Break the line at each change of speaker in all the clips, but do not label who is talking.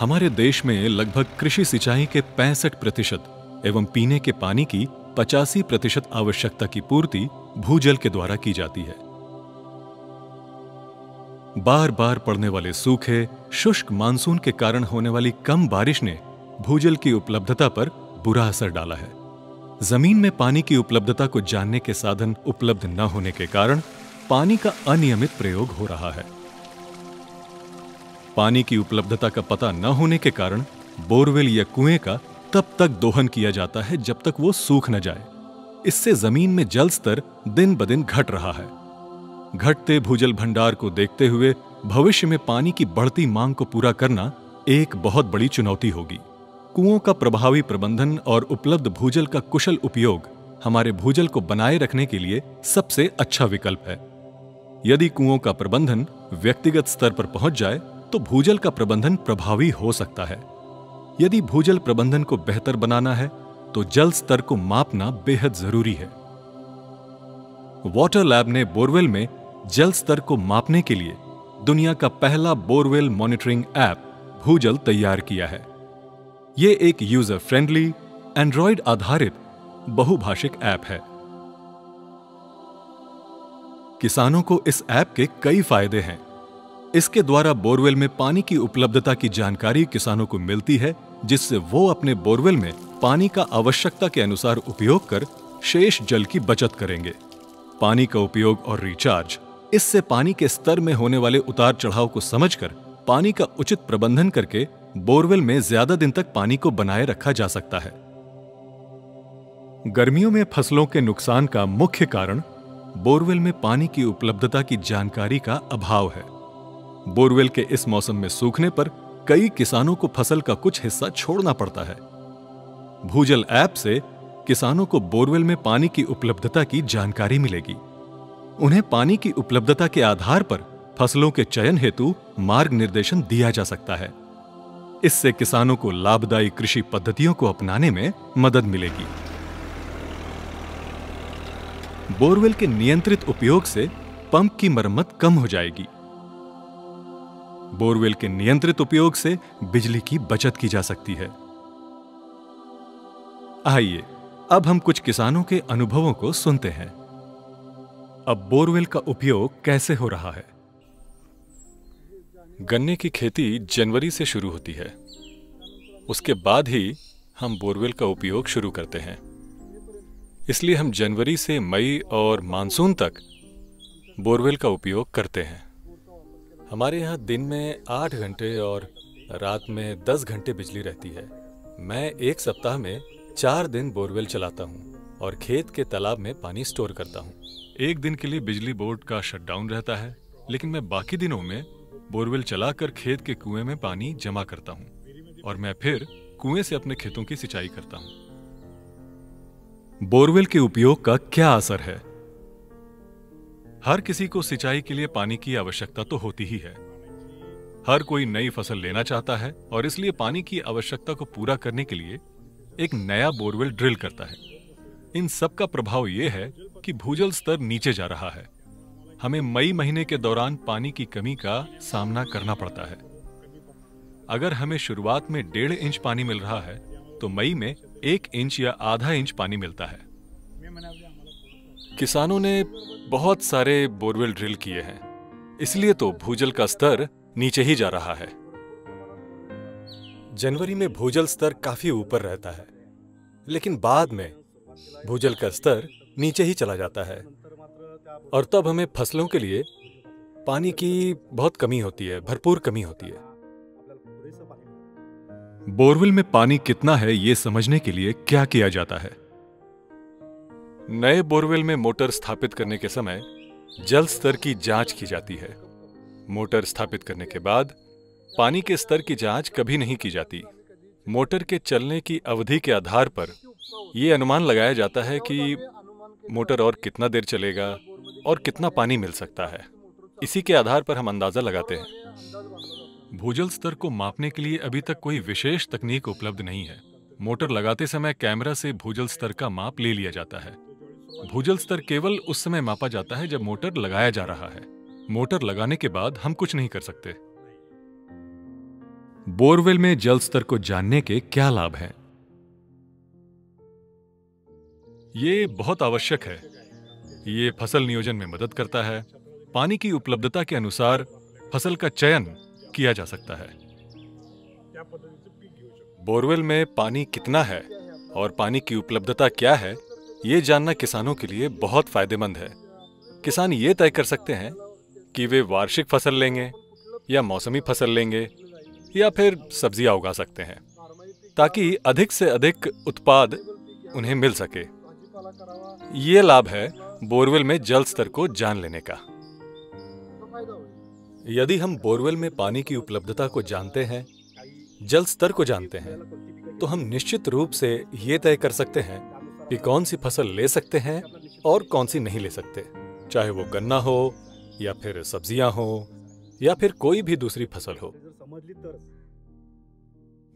हमारे देश में लगभग कृषि सिंचाई के 65 प्रतिशत एवं पीने के पानी की पचासी प्रतिशत आवश्यकता की पूर्ति भूजल के द्वारा की जाती है। बार बार पड़ने वाले सूखे, शुष्क मानसून के कारण होने वाली कम बारिश ने भूजल की उपलब्धता पर बुरा असर डाला है। ज़मीन में पानी की उपलब्धता को जानने के साधन उपलब्ध न होने के कारण पानी का अनियमित प्रयोग हो रहा है। पानी की उपलब्धता का पता न होने के कारण बोरवेल या कुएँ का तब तक दोहन किया जाता है जब तक वो सूख न जाए। इससे ज़मीन में जल स्तर दिन ब दिन घट रहा है। घटते भूजल भंडार को देखते हुए भविष्य में पानी की बढ़ती मांग को पूरा करना एक बहुत बड़ी चुनौती होगी। कुओं का प्रभावी प्रबंधन और उपलब्ध भूजल का कुशल उपयोग हमारे भूजल को बनाए रखने के लिए सबसे अच्छा विकल्प है। यदि कुओं का प्रबंधन व्यक्तिगत स्तर पर पहुँच जाए तो भूजल का प्रबंधन प्रभावी हो सकता है। यदि भूजल प्रबंधन को बेहतर बनाना है तो जल स्तर को मापना बेहद ज़रूरी है। वाटर लैब ने बोरवेल में जल स्तर को मापने के लिए दुनिया का पहला बोरवेल मॉनिटरिंग ऐप भूजल तैयार किया है। यह एक यूज़र फ्रेंडली एंड्रॉयड आधारित बहुभाषिक ऐप है। किसानों को इस ऐप के कई फ़ायदे हैं। इसके द्वारा बोरवेल में पानी की उपलब्धता की जानकारी किसानों को मिलती है, जिससे वो अपने बोरवेल में पानी का आवश्यकता के अनुसार उपयोग कर शेष जल की बचत करेंगे। पानी का उपयोग और रिचार्ज इससे पानी के स्तर में होने वाले उतार चढ़ाव को समझकर पानी का उचित प्रबंधन करके बोरवेल में ज़्यादा दिन तक पानी को बनाए रखा जा सकता है। गर्मियों में फ़सलों के नुकसान का मुख्य कारण बोरवेल में पानी की उपलब्धता की जानकारी का अभाव है। बोरवेल के इस मौसम में सूखने पर कई किसानों को फ़सल का कुछ हिस्सा छोड़ना पड़ता है। भूजल ऐप से किसानों को बोरवेल में पानी की उपलब्धता की जानकारी मिलेगी। उन्हें पानी की उपलब्धता के आधार पर फ़सलों के चयन हेतु मार्ग निर्देशन दिया जा सकता है। इससे किसानों को लाभदायी कृषि पद्धतियों को अपनाने में मदद मिलेगी। बोरवेल के नियंत्रित उपयोग से पंप की मरम्मत कम हो जाएगी। बोरवेल के नियंत्रित उपयोग से बिजली की बचत की जा सकती है। आइए, अब हम कुछ किसानों के अनुभवों को सुनते हैं। अब बोरवेल का उपयोग कैसे हो रहा है? गन्ने की खेती जनवरी से शुरू होती है। उसके बाद ही हम बोरवेल का उपयोग शुरू करते हैं। इसलिए हम जनवरी से मई और मानसून तक बोरवेल का उपयोग करते हैं। हमारे यहाँ दिन में आठ घंटे और रात में दस घंटे बिजली रहती है। मैं एक सप्ताह में चार दिन बोरवेल चलाता हूँ और खेत के तालाब में पानी स्टोर करता हूँ। एक दिन के लिए बिजली बोर्ड का शटडाउन रहता है, लेकिन मैं बाकी दिनों में बोरवेल चलाकर खेत के कुएँ में पानी जमा करता हूँ और मैं फिर कुएँ से अपने खेतों की सिंचाई करता हूँ। बोरवेल के उपयोग का क्या असर है? हर किसी को सिंचाई के लिए पानी की आवश्यकता तो होती ही है। हर कोई नई फ़सल लेना चाहता है और इसलिए पानी की आवश्यकता को पूरा करने के लिए एक नया बोरवेल ड्रिल करता है। इन सब का प्रभाव यह है कि भूजल स्तर नीचे जा रहा है। हमें मई महीने के दौरान पानी की कमी का सामना करना पड़ता है। अगर हमें शुरुआत में डेढ़ इंच पानी मिल रहा है तो मई में एक इंच या आधा इंच पानी मिलता है। किसानों ने बहुत सारे बोरवेल ड्रिल किए हैं। इसलिए तो भूजल का स्तर नीचे ही जा रहा है। जनवरी में भूजल स्तर काफ़ी ऊपर रहता है, लेकिन बाद में भूजल का स्तर नीचे ही चला जाता है। और तब हमें फ़सलों के लिए पानी की बहुत कमी होती है, भरपूर कमी होती है। बोरवेल में पानी कितना है ये समझने के लिए क्या किया जाता है? नए बोरवेल में मोटर स्थापित करने के समय जल स्तर की जाँच की जाती है। मोटर स्थापित करने के बाद पानी के स्तर की जाँच कभी नहीं की जाती। मोटर के चलने की अवधि के आधार पर यह अनुमान लगाया जाता है कि मोटर और कितना देर चलेगा और कितना पानी मिल सकता है। इसी के आधार पर हम अंदाज़ा लगाते हैं। भूजल स्तर को मापने के लिए अभी तक कोई विशेष तकनीक उपलब्ध नहीं है। मोटर लगाते समय कैमरा से भूजल स्तर का माप ले लिया जाता है। भूजल स्तर केवल उस समय मापा जाता है जब मोटर लगाया जा रहा है। मोटर लगाने के बाद हम कुछ नहीं कर सकते। बोरवेल में जल स्तर को जानने के क्या लाभ हैं? ये बहुत आवश्यक है। ये फ़सल नियोजन में मदद करता है। पानी की उपलब्धता के अनुसार फ़सल का चयन किया जा सकता है। बोरवेल में पानी कितना है और पानी की उपलब्धता क्या है? ये जानना किसानों के लिए बहुत फ़ायदेमंद है। किसान ये तय कर सकते हैं कि वे वार्षिक फ़सल लेंगे या मौसमी फ़सल लेंगे या फिर सब्ज़ियाँ उगा सकते हैं, ताकि अधिक से अधिक उत्पाद उन्हें मिल सके। ये लाभ है बोरवेल में जल स्तर को जान लेने का। यदि हम बोरवेल में पानी की उपलब्धता को जानते हैं, जल स्तर को जानते हैं तो हम निश्चित रूप से ये तय कर सकते हैं कि कौन सी फ़सल ले सकते हैं और कौन सी नहीं ले सकते। चाहे वो गन्ना हो, या फिर सब्ज़ियाँ हो, या फिर कोई भी दूसरी फ़सल हो।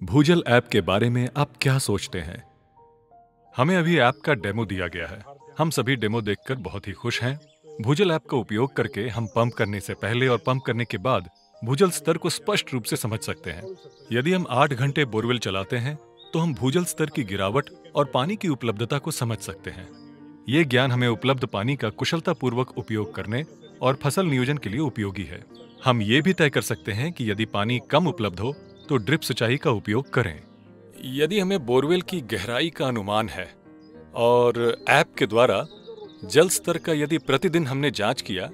भूजल ऐप के बारे में आप क्या सोचते हैं? हमें अभी ऐप का डेमो दिया गया है। हम सभी डेमो देखकर बहुत ही खुश हैं। भूजल ऐप का उपयोग करके हम पंप करने से पहले और पंप करने के बाद भूजल स्तर को स्पष्ट रूप से समझ सकते हैं। यदि हम आठ घंटे बोरवेल चलाते हैं तो हम भूजल स्तर की गिरावट और पानी की उपलब्धता को समझ सकते हैं। ये ज्ञान हमें उपलब्ध पानी का कुशलतापूर्वक उपयोग करने और फ़सल नियोजन के लिए उपयोगी है। हम ये भी तय कर सकते हैं कि यदि पानी कम उपलब्ध हो तो ड्रिप सिंचाई का उपयोग करें। यदि हमें बोरवेल की गहराई का अनुमान है और ऐप के द्वारा जल स्तर का यदि प्रतिदिन हमने जाँच किया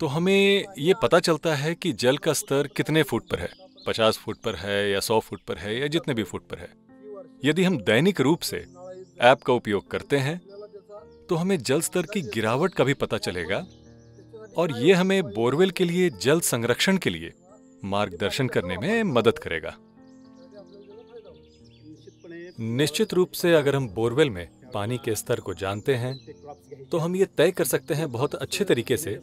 तो हमें ये पता चलता है कि जल का स्तर कितने फुट पर है? पचास फुट पर है या सौ फुट पर है या जितने भी फुट पर है। यदि हम दैनिक रूप से ऐप का उपयोग करते हैं तो हमें जल स्तर की गिरावट का भी पता चलेगा और ये हमें बोरवेल के लिए जल संरक्षण के लिए मार्गदर्शन करने में मदद करेगा। निश्चित रूप से अगर हम बोरवेल में पानी के स्तर को जानते हैं तो हम ये तय कर सकते हैं बहुत अच्छे तरीके से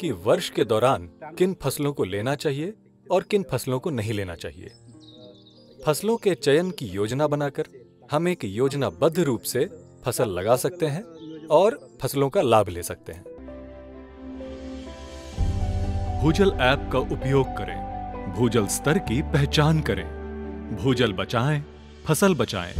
कि वर्ष के दौरान किन फ़सलों को लेना चाहिए और किन फ़सलों को नहीं लेना चाहिए। फ़सलों के चयन की योजना बनाकर हम एक योजनाबद्ध रूप से फ़सल लगा सकते हैं और फ़सलों का लाभ ले सकते हैं। भूजल ऐप का उपयोग करें, भूजल स्तर की पहचान करें, भूजल बचाएँ, फ़सल बचाएँ।